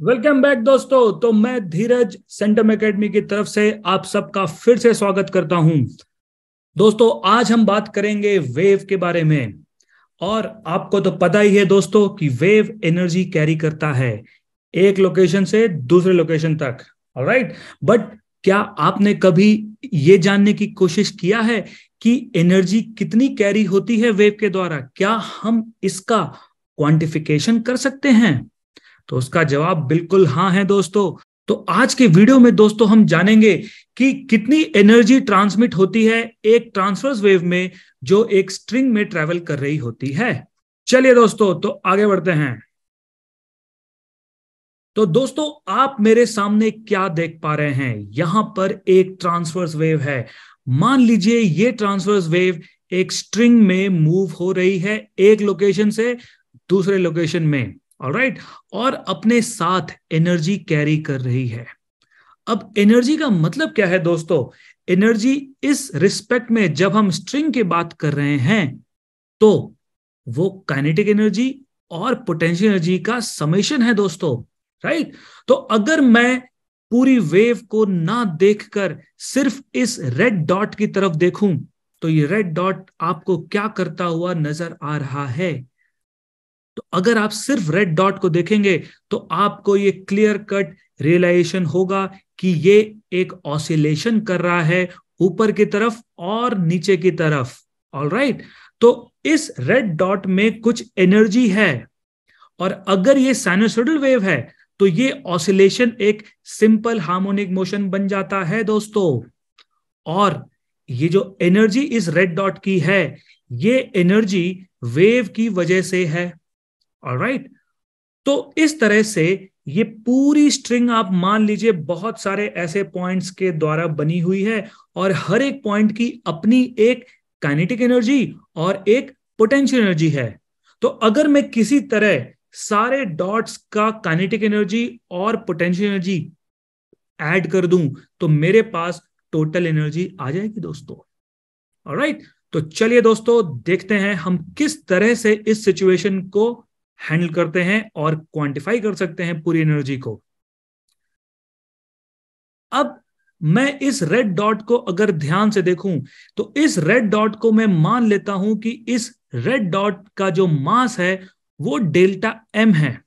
Welcome back दोस्तों। तो मैं धीरज सेंटम एकेडमी की तरफ़ से आप सबका फिर से स्वागत करता हूँ। दोस्तों, आज हम बात करेंगे वेव के बारे में। और आपको तो पता ही है दोस्तों कि वेव एनर्जी कैरी करता है एक लोकेशन से दूसरे लोकेशन तक। राइट बट क्या आपने कभी ये जानने की कोशिश किया है कि एनर्जी कितनी कैरी होती है वेव के द्वारा? क्या हम इसका क्वांटिफिकेशन कर सकते हैं? तो उसका जवाब बिल्कुल हाँ है दोस्तों। तो आज के वीडियो में दोस्तों हम जानेंगे कि कितनी एनर्जी ट्रांसमिट होती है एक ट्रांसफर्स वेव में जो एक स्ट्रिंग में ट्रेवल कर रही होती है। चलिए दोस्तों तो आगे बढ़ते हैं। तो दोस्तों, आप मेरे सामने क्या देख पा रहे हैं? यहाँ पर एक ट्रांसफर्स वेव है। मान लीजिए ये ट्रांसफर्स वेव एक स्ट्रिंग में मूव हो रही है एक लोकेशन से दूसरे लोकेशन में। राइट और अपने साथ एनर्जी कैरी कर रही है। अब एनर्जी का मतलब क्या है दोस्तों? एनर्जी इस रिस्पेक्ट में जब हम स्ट्रिंग की बात कर रहे हैं तो वो काइनेटिक एनर्जी और पोटेंशियल एनर्जी का समेशन है दोस्तों राइट तो अगर मैं पूरी वेव को ना देखकर सिर्फ़ इस रेड डॉट की तरफ़ देखूँ तो ये रेड डॉट आपको क्या करता हुआ नज़र आ रहा है? तो अगर आप सिर्फ़ रेड डॉट को देखेंगे तो आपको ये क्लियर कट रियलाइजेशन होगा कि ये एक ऑसिलेशन कर रहा है ऊपर की तरफ़ और नीचे की तरफ़। ऑल राइट तो इस रेड डॉट में कुछ एनर्जी है और अगर ये साइनोसोडल वेव है तो ये ऑसिलेशन एक सिंपल हार्मोनिक मोशन बन जाता है दोस्तों। और ये जो एनर्जी इस रेड डॉट की है, ये एनर्जी वेव की वजह से है। राइट तो इस तरह से ये पूरी स्ट्रिंग आप मान लीजिए, बहुत सारे ऐसे पॉइंट्स के द्वारा बनी हुई है और हर एक पॉइंट की अपनी एक काइनेटिक एनर्जी और एक पोटेंशियल एनर्जी है। तो अगर मैं किसी तरह सारे डॉट्स का काइनेटिक एनर्जी और पोटेंशियल एनर्जी ऐड कर दूँ तो मेरे पास टोटल एनर्जी आ जाएगी दोस्तों। राइट तो चलिए दोस्तों, देखते हैं हम किस तरह से इस सिचुएशन को हैंडल करते हैं और क्वांटिफाई कर सकते हैं पूरी एनर्जी को। अब मैं इस रेड डॉट को अगर ध्यान से देखूँ तो इस रेड डॉट को मैं मान लेता हूँ कि इस रेड डॉट का जो मास है, वो डेल्टा एम है।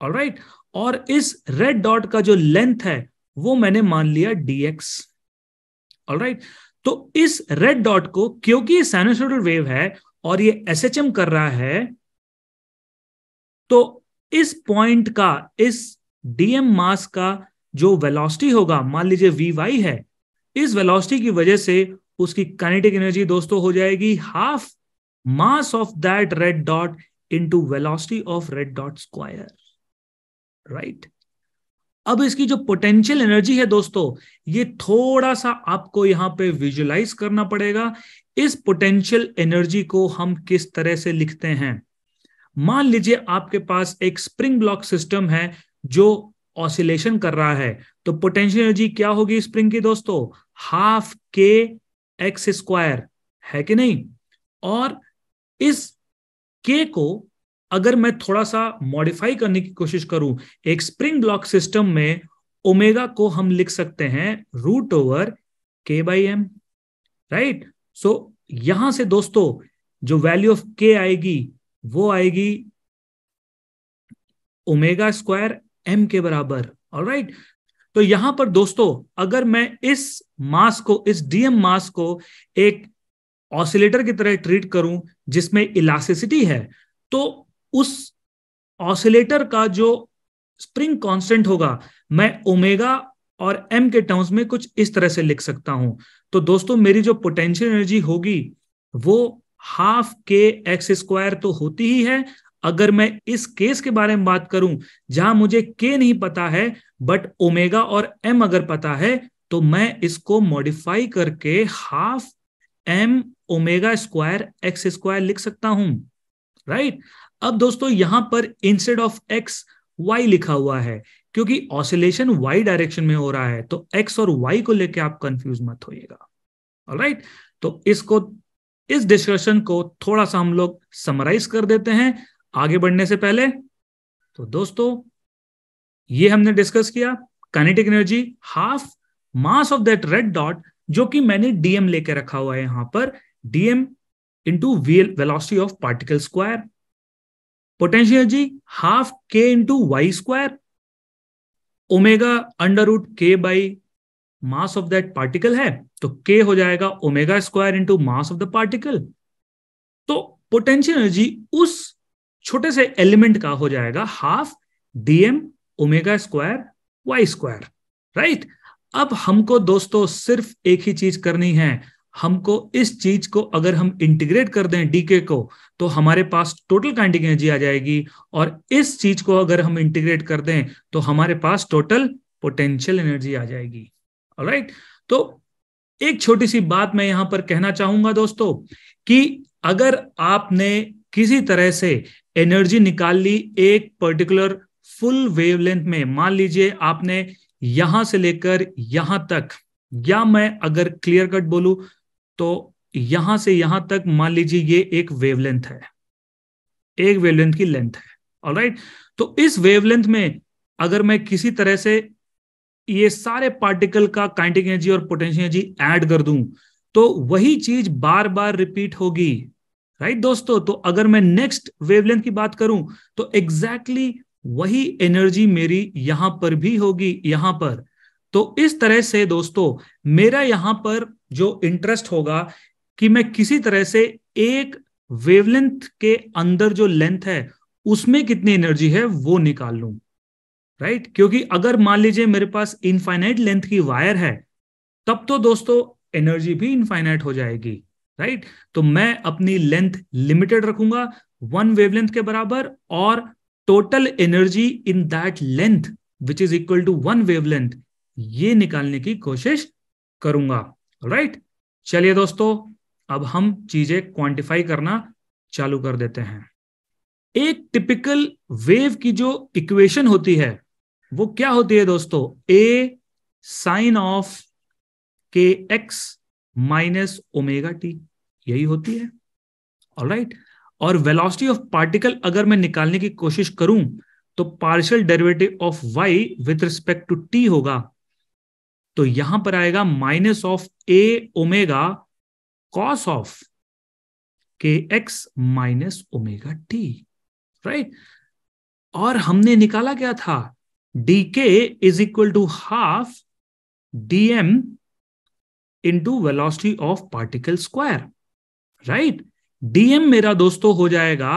ऑल राइट और इस रेड डॉट का जो लेंथ है, वो मैंने मान लिया डीएक्स ऑल राइट तो इस रेड डॉट को, क्योंकि ये साइनोसोडल वेव है, और ये एसएचएम कर रहा है तो इस पॉइंट का, इस डीएम मास का जो वेलोसिटी होगा, मान लीजिए वी वाई है, इस वेलोसिटी की वजह से उसकी काइनेटिक एनर्जी दोस्तों हो जाएगी half mass of that red dot into velocity of red dot square right अब इसकी जो पोटेंशियल एनर्जी है दोस्तों, ये थोड़ा सा आपको यहाँ पे विजुलाइज करना पड़ेगा, इस पोटेंशियल एनर्जी को हम किस तरह से लिखते हैं? मान लीजिए आपके पास एक स्प्रिंग ब्लॉक सिस्टम है जो ऑसिलेशन कर रहा है तो पोटेंशियल एनर्जी क्या होगी स्प्रिंग की दोस्तों? हाफ़ के एक्स स्क्वायर है कि नहीं? और इस के को अगर मैं थोड़ा सा मॉडिफाई करने की कोशिश करूँ, एक स्प्रिंग ब्लॉक सिस्टम में ओमेगा को हम लिख सकते हैं root over K by M right so यहाँ से दोस्तों, जो वैल्यू ऑफ़ के आएगी वो आएगी ओमेगा स्क्वायर एम के बराबर। ऑल राइट तो यहाँ पर दोस्तों, अगर मैं इस मास को, इस डीएम मास को एक ऑसिलेटर की तरह ट्रीट करूँ, जिसमें इलास्टिसिटी है तो उस ऑसिलेटर का जो स्प्रिंग कांस्टेंट होगा, मैं ओमेगा और एम के टर्म्स में कुछ इस तरह से लिख सकता हूँ। तो दोस्तों, मेरी जो पोटेंशियल एनर्जी होगी, वो हाफ़ के एक्स स्क्वायर तो होती ही है। अगर मैं इस केस के बारे में बात करूँ, जहाँ मुझे के नहीं पता है बट ओमेगा और एम अगर पता है तो मैं इसको मॉडिफाई करके half M omega square X square लिख सकता हूँ। राइट अब दोस्तों, यहाँ पर इंस्टेड ऑफ़ एक्स वाई लिखा हुआ है, क्योंकि ऑसिलेशन वाई डायरेक्शन में हो रहा है तो एक्स और वाई को लेके आप कंफ्यूज मत होइएगा। राइट तो इसको इस डिस्कशन को थोड़ा सा हम लोग समराइज कर देते हैं आगे बढ़ने से पहले। तो दोस्तों, ये हमने डिस्कस किया kinetic energy half mass of that red dot जो कि मैंने डीएम लेके रखा हुआ है यहाँ पर। DM into velocity of particle square potential energy half K into Y square omega under root K by mass of that particle है। तो के हो जाएगा omega square into mass of the particle तो पोटेंशियल एनर्जी उस छोटे से element का हो जाएगा half DM omega square Y square right अब हमको दोस्तों सिर्फ़ एक ही चीज़ करनी है। हमको इस चीज़ को अगर हम इंटीग्रेट कर दें डीके को तो हमारे पास टोटल काइनेटिक एनर्जी आ जाएगी। और इस चीज़ को अगर हम इंटीग्रेट कर दें तो हमारे पास टोटल पोटेंशियल एनर्जी आ जाएगी। राइट तो एक छोटी सी बात मैं यहाँ पर कहना चाहूँगा दोस्तों, कि अगर आपने किसी तरह से एनर्जी निकाल ली एक पर्टिकुलर फुल वेवलेंथ में, मान लीजिए आपने यहाँ से लेकर यहाँ तक, या मैं अगर क्लियर कट बोलू तो यहाँ से यहाँ तक मान लीजिए ये एक वेवलेंथ है, एक वेवलेंथ की लेंथ है ऑलराइट तो इस वेवलेंथ में अगर मैं किसी तरह से ये सारे पार्टिकल का काइनेटिक एनर्जी और पोटेंशियल एनर्जी ऐड कर दूँ तो वही चीज़ बार बार रिपीट होगी। राइट दोस्तों? तो अगर मैं नेक्स्ट वेवलेंथ की बात करूँ तो एग्जैक्टली exactly वही एनर्जी मेरी यहाँ पर भी होगी, यहाँ पर। तो इस तरह से, दोस्तों, मेरा यहाँ पर जो इंटरेस्ट होगा कि मैं किसी तरह से एक वेवलेंथ के अंदर जो लेंथ है, उसमें कितनी एनर्जी है वो निकाल लू। Right right? क्योंकि अगर मान लीजिए मेरे पास इनफाइनाइट लेंथ की वायर है, तब तो दोस्तों एनर्जी भी इनफाइनाइट हो जाएगी राइट right? तो मैं अपनी लेंथ लिमिटेड रखूँगा वन वेवलेंथ के बराबर और total energy in that length which is equal to one wavelength ये निकालने की कोशिश करूँगा राइट right? चलिए दोस्तों, अब हम चीज़ें क्वांटिफाई करना चालू कर देते हैं एक टिपिकल वेव की जो इक्वेशन होती है वो क्या होती है दोस्तों? A sine of K X minus omega T यही होती है। All right right? और वेलोसिटी ऑफ़ पार्टिकल अगर मैं निकालने की कोशिश करूँ तो partial derivative of Y with respect to T होगा। तो यहाँ पर आएगा minus of A omega cos of K X minus omega T right और हमने निकाला क्या था? Is equal to half D M into velocity of particle square right DM मेरा दोस्तों हो जाएगा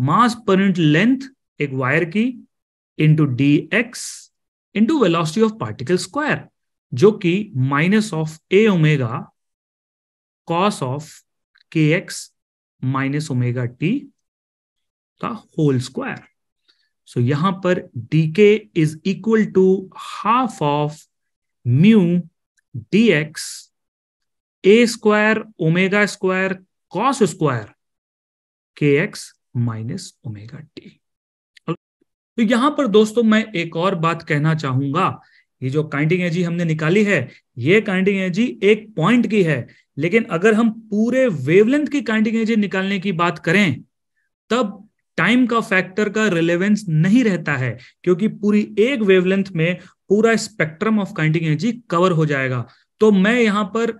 मास पर लेंथ एक वायर की into D X into velocity of particle square जो कि minus of A omega cos of K X minus omega T का होल स्क्वायर सो यहाँ पर D K is equal to half of mu D X A square omega square cos square K X minus omega T तो यहाँ पर दोस्तों मैं एक और बात कहना चाहूँगा। ये जो काइंटिंग एनर्जी हमने निकाली है, ये काइंटिंग एनर्जी एक पॉइंट की है। लेकिन अगर हम पूरे वेवलेंथ की काइंटिंग एनर्जी निकालने की बात करें, तब टाइम का फैक्टर का रिलेवेंस नहीं रहता है, क्योंकि पूरी एक वेवलेंथ में पूरा spectrum of kinetic energy cover हो जाएगा। तो मैं यहाँ पर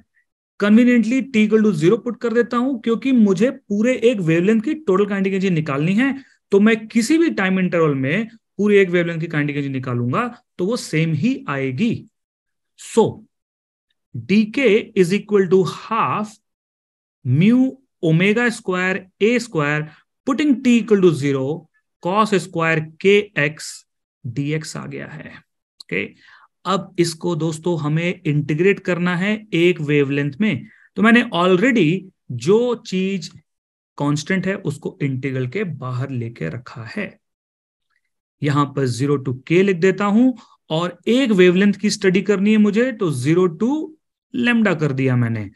conveniently T to zero put कर देता हूँ, क्योंकि मुझे पूरे एक वेवलेंथ की टोटल काइनेटिक एनर्जी निकालनी है तो मैं किसी भी टाइम इंटरवल में पूरी एक वेवलेंथ की काइनेटिक एनर्जी निकालूँगा तो वो सेम ही आएगी। So D K is equal to half mu omega square A square putting T equal to zero cos square K X D X आ गया है। Okay okay? अब इसको दोस्तों हमें इंटीग्रेट करना है एक वेवलेंथ में। तो मैंने ऑलरेडी जो चीज़ कांस्टेंट है, उसको इंटीग्रल के बाहर लेके रखा है। यहाँ पर ज़ीरो टू के लिख देता हूँ और एक वेवलेंथ की स्टडी करनी है मुझे तो ज़ीरो टू लेमडा कर दिया मैंने।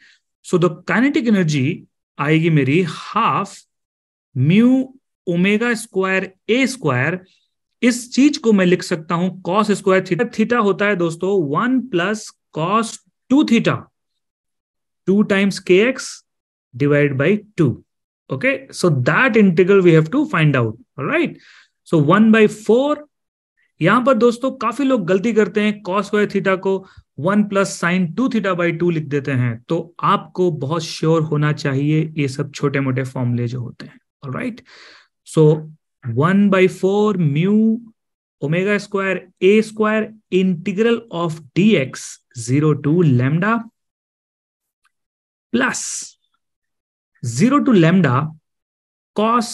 सो द काइनेटिक एनर्जी आएगी मेरी half mu omega square A square, इस चीज़ को मैं लिख सकता हूँ कॉस स्क्वायर थीटा। थीटा होता है दोस्तों, one plus cos two theta. Two times K X divide by two okay so that integral we have to find out right so one by four यहाँ पर दोस्तों काफ़ी लोग गलती करते हैं कॉस स्क्वायर थीटा को। One plus sine two theta by two लिख देते हैं। तो आपको बहुत श्योर होना चाहिए ये सब छोटे मोटे फॉर्मूले जो होते हैं। One by four mu omega square A square integral of D X zero to lambda plus zero to lambda cos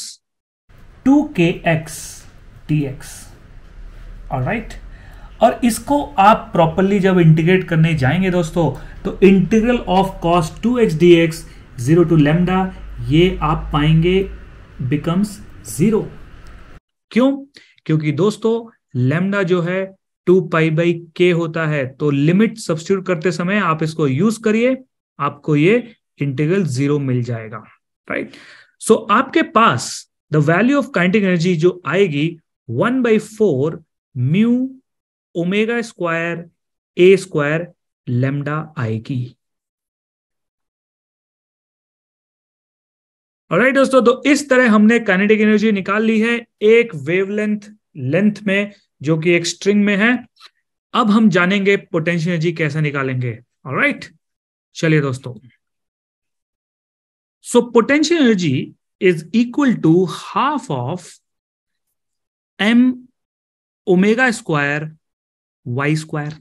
two K X T X right और इसको आप प्रॉपरली जब इंटीग्रेट करने जाएँगे दोस्तों तो integral of cos two X D X zero to lambda ये आप पाएँगे बिकम्स ज़ीरो क्यों? क्योंकि दोस्तों लेमडा जो है टू पाई बाई के होता है तो लिमिट सब्सिट्यूट करते समय आप इसको यूज़ करिए आपको ये इंटीग्रल ज़ीरो मिल जाएगा राइट सो so, आपके पास the value of kinetic energy जो आएगी one by four mu omega square A square lambda आएगी। राइट दोस्तों तो इस तरह हमने काइनेटिक एनर्जी निकाल ली है एक वेवलेंथ लेंथ में, जो कि एक स्ट्रिंग में है। अब हम जानेंगे पोटेंशियल एनर्जी कैसे निकालेंगे। राइट चलिए दोस्तों। So potential energy is equal to half of M omega square Y square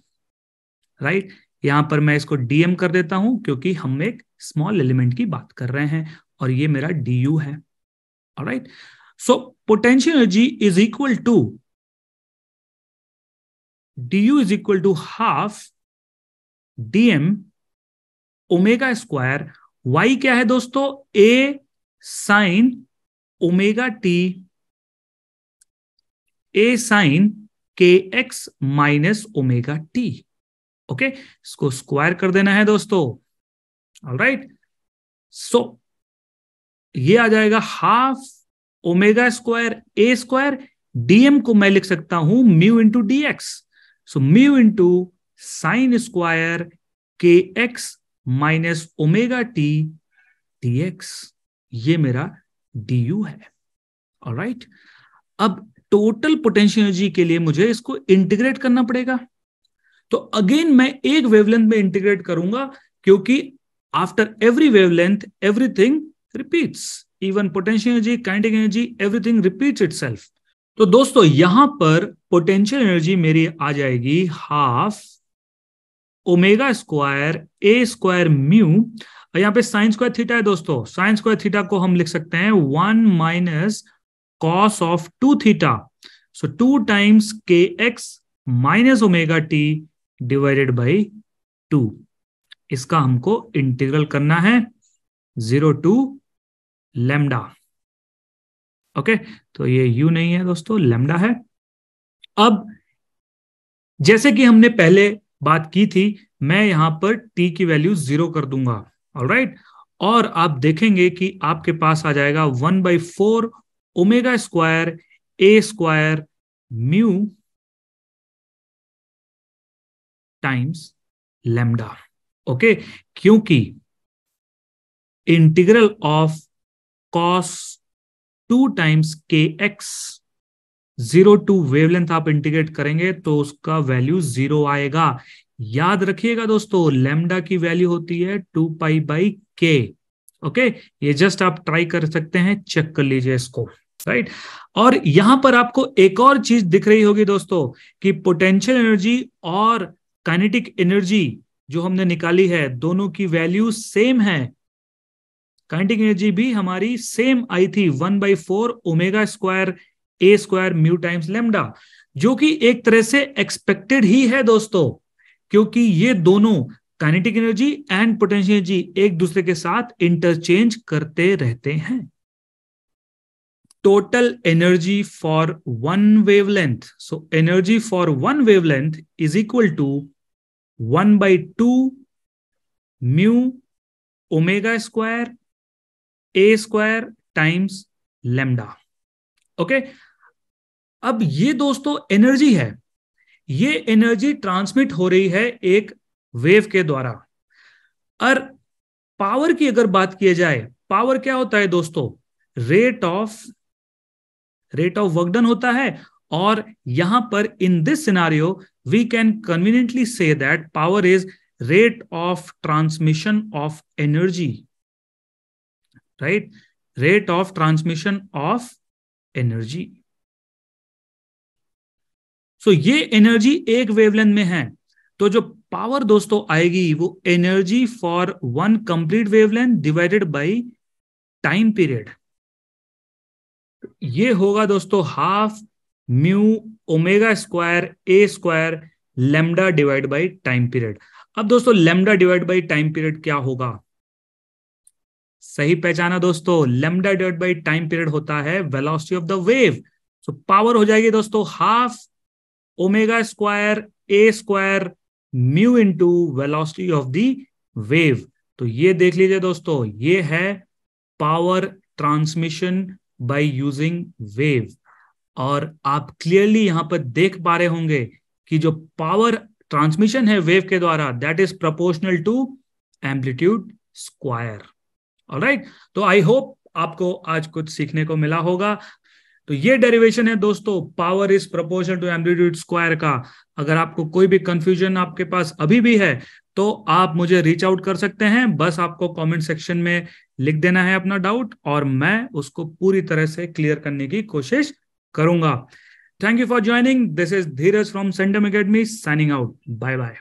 right यहाँ पर मैं इसको डीएम कर देता हूँ, क्योंकि हम एक स्मॉल एलिमेंट की बात कर रहे हैं। और ये मेरा डी यू है। Right so potential energy is equal to D U is equal to half DM omega square Y क्या है दोस्तों? A sine omega T A sine K X minus omega T okay इसको square कर देना है दोस्तों। Right so ये आ जाएगा half omega square, A square, DM को मैं लिख सकता हूँ mu into D X so mu into sine square K X minus omega T D X ये मेरा डी यू है राइट अब टोटल पोटेंशियल एनर्जी के लिए मुझे इसको इंटीग्रेट करना पड़ेगा। तो अगेन मैं एक वेवलेंथ में इंटीग्रेट करूँगा, क्योंकि after every wavelength everything repeats even potential energy kinetic energy everything repeats itself तो दोस्तों, यहाँ पर पोटेंशियल एनर्जी मेरी आ जाएगी half omega square A square mu यहाँ पे साइन स्क्वायर थीटा है दोस्तों साइन स्क्वायर थीटा को हम लिख सकते हैं one minus cos of 2 theta. Two 2 times kx minus omega t divided by 2. इसका हमको इंटीग्रल करना है ज़ीरो टू लेमडा। ओके तो ये यू नहीं है दोस्तों, लेमडा है। अब, जैसे कि हमने पहले बात की थी, मैं यहाँ पर टी की वैल्यू ज़ीरो कर दूँगा राइट और आप देखेंगे कि आपके पास आ जाएगा one by four omega square A square mu times lambda, okay? क्योंकि integral of cos two times K X zero to wavelength आप इंटीग्रेट करेंगे तो उसका वैल्यू ज़ीरो आएगा। याद रखिएगा दोस्तों लेमडा की वैल्यू होती है two pi by K okay ये जस्ट आप ट्राई कर सकते हैं चेक कर लीजिए इसको राइट और यहाँ पर आपको एक और चीज़ दिख रही होगी दोस्तों कि पोटेंशियल एनर्जी और काइनेटिक एनर्जी जो हमने निकाली है, दोनों की वैल्यू सेम है। काइनेटिक एनर्जी भी हमारी सेम आई थी one by four omega square A square mu times lambda जो कि एक तरह से एक्सपेक्टेड ही है दोस्तों, क्योंकि ये दोनों kinetic energy and potential energy एक दूसरे के साथ इंटरचेंज करते रहते हैं total energy for one wavelength. So energy for one wavelength is equal to 1 by 2 mu omega square a square times lambda. Okay अब ये दोस्तों एनर्जी है। ये एनर्जी ट्रांसमिट हो रही है एक वेव के द्वारा। और पावर की अगर बात किया जाए पावर क्या होता है दोस्तों? Rate of rate of work done होता है। और यहाँ पर in this scenario we can conveniently say that power is rate of transmission of energy right rate of transmission of energy so ये एनर्जी एक वेवलेंथ में है. तो जो पावर दोस्तों आएगी, वो energy for one complete wavelength divided by time period ये होगा दोस्तों half mu omega square A square lambda divide by time period अब दोस्तों lambda divide by time period क्या होगा? सही पहचाना दोस्तों lambda divide by time period होता है velocity of the wave so power हो जाएगी दोस्तों half omega square A square mu into velocity of the wave तो ये देख लीजिए दोस्तों, ये है power transmission by using wave और आप क्लियरली यहाँ पर देख पा रहे होंगे कि जो पावर ट्रांसमिशन है वेव के द्वारा that is proportional to amplitude square right तो आई होप आपको आज कुछ सीखने को मिला होगा। तो ये डेरिवेशन है दोस्तों power is proportion to amplitude square का। अगर आपको कोई भी कंफ्यूजन आपके पास अभी भी है तो आप मुझे रीच आउट कर सकते हैं। बस आपको कमेंट सेक्शन में लिख देना है अपना डाउट और मैं उसको पूरी तरह से क्लियर करने की कोशिश करूँगा। Thank you for joining this is Dheeraj from Sendum academy signing out bye bye